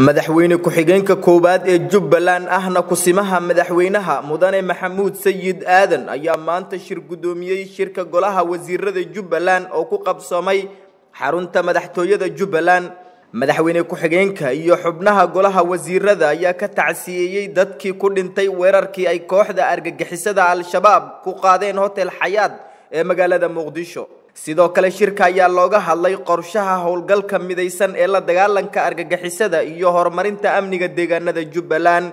madaxweyne ku-xigeenka koowaad ee jubbaland ahna kusimaha madaxweynaha mudane maxamuud sayid aadan ayaa maanta shir guddoomiyey shirka golaha wasiirada jubbaland oo ku qabsoomay xarunta madaxtooyada jubbaland. Madaxweyne ku-xigeenka iyo xubnaha golaha wasiirada ayaa ka tacsiyeeyey dadkii ku dhintay weerarkii ay kooxda argagixisada al-shabaab ku qaadeen hotel xayaad ee magaalada muqdisho sidoo kale shirka ayaa looga hadlay qorshaha howlgalka midaysan ee la dagaalanka argagixisada iyo horumarinta amniga deegaanada jubbaland.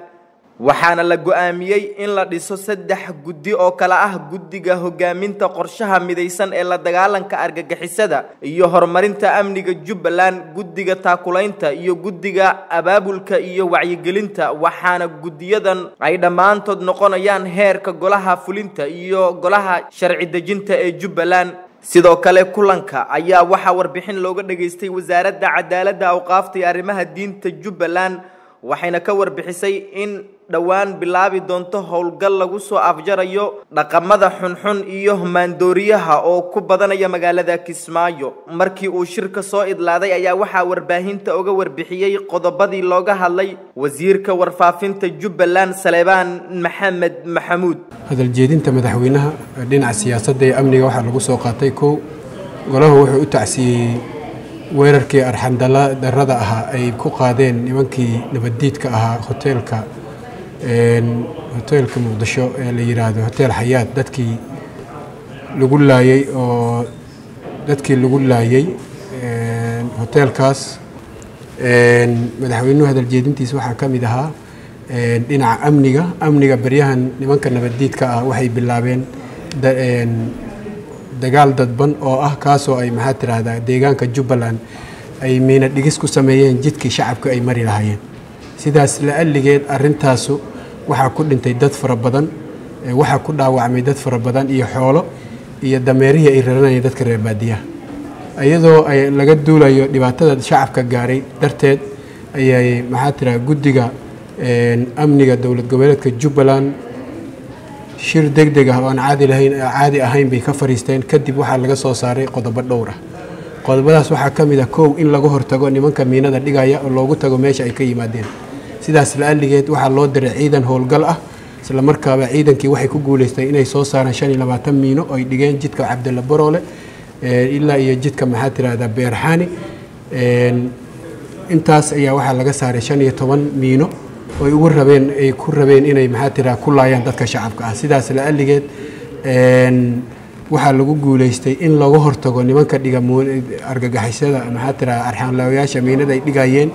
Waxaana la go'aamiyey in la dhiso saddex guddi oo kale ah guddiga hogaaminta qorshaha midaysan ee la dagaalanka argagixisada iyo horumarinta amniga jubbaland guddiga taakulaynta iyo guddiga abaabulka iyo wacyigelinta. Waxaana guddiyadan ay dhammaantood noqonayaan heerka golaha fulinta iyo golaha sharci dejinta ee jubbaland sidoo kale kulanka ayaa waxaa warbixin looga dhageystay wasaaradda cadaaladda awqaafta iyo arrimaha diinta jubbaland waxayna ka warbixisay in dhowaan bilaabi doonto howlgal lagu soo afjarayo dhaqamada xunxun iyo maandooriyaha oo ku badanaya magaalada kismaayo. Markii uu shirka soo idlaaday ayaa waxaa warbaahinta uga warbixiyey qodobadii looga hadlay wasiirka warfaafinta jubbaland saleebaan maxamed maxamuud. Hadaljeedinta madaxweynaha dhinaca siyaasadda ee amniga waxaa lagu soo qaatay kow. Golahu wuxuu u tacsiiyey weerarkii arxandarada ahaa ay ku qaadeen nimankii nabaddiidka ahaa hoteelka hoteelka muqdisho ee la yidhaahdo hotel xayaad dadkii lagu laayey oo dadkii lagu laayey hoteelkaas madaxweynuhu hadaljeedintiisa waxaa ka mid ahaa dhinaca amniga. Amniga baryahan nimanka nabaddiidka ah waxay bilaabeen dagaal dadban oo ah kaasoo ay maxaa tiraahdaa deegaanka jubbaland ay miina dhigis ku sameeyeen jidkii shacabka ay mari lahaayeen. Sidaas la-alligeed arrintaasu waxaa ku dhintay dad fara badan waxaa ku dhaawacmay dad fara badan iyo xoolo iyo dameerihii ay raranayeen dadka reer baadiyaha. Iyadoo laga duulayo dhibaatada shacabka gaaray darteed ayay maxaa tiraha guddiga amniga dowlad goboleedka jubbaland shir deg deg ah oo aan caadi lahayn caadi ahayn bay ka fariisteen. Kadib waxaa laga soo saaray qodobo dhowr ah. Qodobadaas waxaa ka mid ah kow in laga hortago nimanka miinada dhigaya oo loogu tago meesha ay ka yimaadeen sidaas la-alligeed waxaa loo diray ciidan howlgal ah isla markaaba ciidankii waxay ku guuleystay inay soo saaraan shan iyo labaatan miino oo ay dhigeen jidka cabdilla baroole ilaa iyo jidka maxaa tirahdaa beerxaani intaas ayaa waxaa laga saaray shan iyo toban miino oy ugu rabeen ay ku rabeen inay maxaa tiraha ku laayaan dadka shacabka ah. Sidaas la-alligeed waxaa lagu guuleystay in laga hortago nimanka dhiga argagixisada maxaa tiraha arxaanlaawayaasha miinada ay dhigayeen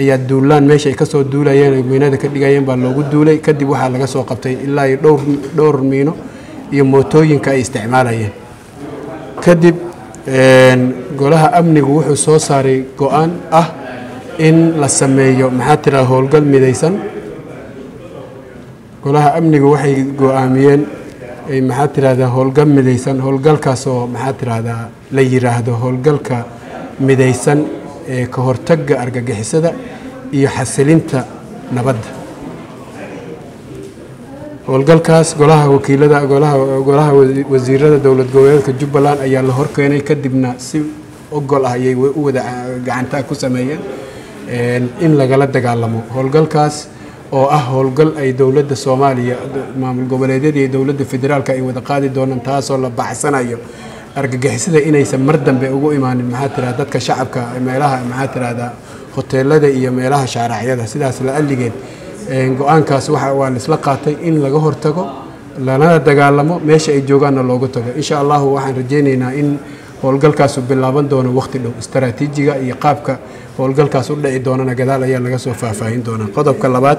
ayaa duulaan meesha ay ka soo duulayeen ay miinada ka dhigayeen baa loogu duulay. Kadib waxaa laga soo qabtay ilaa iyo dhowr dhowr miino iyo mootooyinka ay isticmaalayeen. Kadib golaha amnigu wuxuu soo saaray go'aan ah in la sameeyo maxaa tiraha howlgal midaysan. Golaha amnigu waxay go'aamiyeen maxaa tirahdaa howlgal midaysan howlgalkaasoo maxaa tirahdaa la yiraahdo howlgalka midaysan ee ka hortagga argagixisada iyo xasilinta nabadda. Howlgalkaas golaha wakiilada golaha wasiirada dowlad goboleedka jubbaland ayaa la horkeenay kadibna si ogol ah ayay u wada gacantaa ku sameeyeen in lagala dagaalamo. Howlgalkaas oo ah howlgal ay dowladda soomaaliya maamul goboleedyada iyo dowladda federaalka ay wada qaadi doonaan taasoo la baxsanayo argagixisada inaysan mar dambe ugu imaanin maxaa tirahda dadka shacabka meelaha maxaa tirahdaa hoteelada iyo meelaha shaaraacyada sidaas la-alligeed go'aankaas waa laisla qaatay in laga hortago lanala dagaalamo meesha ay joogaanna looga tago. Insha allahu waxaan rajeyneynaa in howlgalkaasu bilaaban doono waqti dhow. Istaraatiijiga iyo qaabka howlgalkaas u dhici doonana gadaal ayaa laga soo faahfaahin doonaa qodobka labaad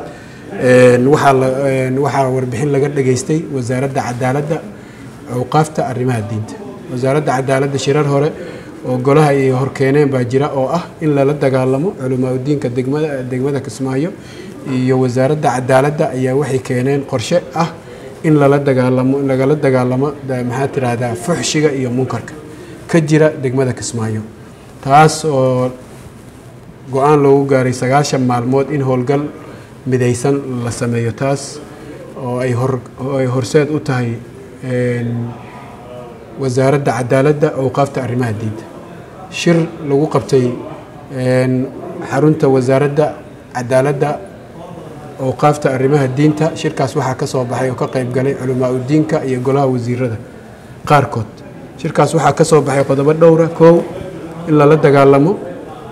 waxaa warbixin laga dhageystay wasaaradda cadaaladda awqaafta arrimaha diinta wasaaradda cadaaladda shirar hore oo golaha ay horkeeneen baa jira oo ah in lala dagaalamo culimaadudiinka degmada degmada kismaayo iyo wasaaradda cadaaladda ayaa waxay keeneen qorshe ah in lala dagaalamo lagala dagaalamo maxaa tiraahdaa fuxshiga iyo munkarka ka jira degmada kismaayo. Taas oo go'aan loogu gaaray sagaashan maalmood in howlgal midaysan la sameeyo taas oo ay ay horseed u tahay wasaaradda cadaaladda awqaafta arrimaha diinta shir lagu qabtay xarunta wasaaradda cadaaladda awqaafta arrimaha diinta shirkaas waxaa ka soo baxay oo ka qayb galay culamaa udiinka iyo golaha wasiirada qaarkood. Shirkaas waxaa ka soo baxay qodobo dhowra koow in lala dagaalamo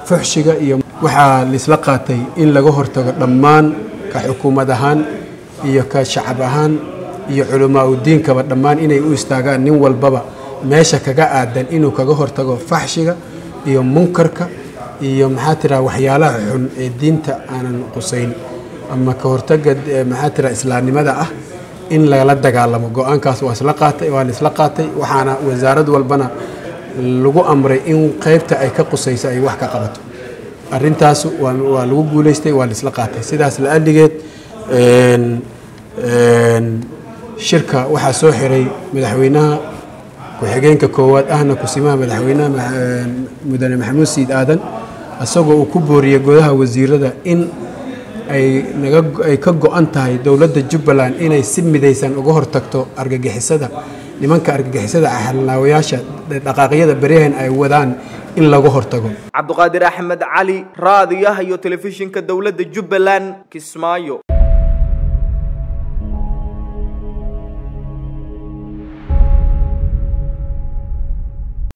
fuxshiga iyo waxaa laisla qaatay in laga hortago dhammaan ka xukuumad ahaan iyo ka shacab ahaan iyo culamaa udiinkaba dhammaan inay u istaagaan nin walbaba meesha kaga aadan inuu kaga hortago faxshiga iyo munkarka iyo maxaa tiraa waxyaalaha xun ee diinta aanan qusayn. Ama ka hortaga maxaa tiraa islaamnimada ah in lala dagaalamo. Go'aankaas waa isla qaatay waa la isla qaatay waxaana wasaarad walbana lagu amray in qeybta ay ka qusayso ay wax ka qabato. Arintaas waa lagu guuleystay waa la isla qaatay. Sidaas la adligeed shirka waxaa soo xiray madaxweynaha ku-xigeenka koowaad ahna kusimaha madaxweynaha mudane maxamuud siid aadan isagoo uu ku booriyey godaha wasiirada in ay ka go-an tahay dowladda jubbaland inay si midaysan uga hortagto argagixisada nimanka argagixisada xalnaawayaasha dhaqaaqyada beryahan ay wadaan in laga hortago. Cabduqaadir axmed cali raadiyaha iyo telefishinka dowladda jubbaland kismaayo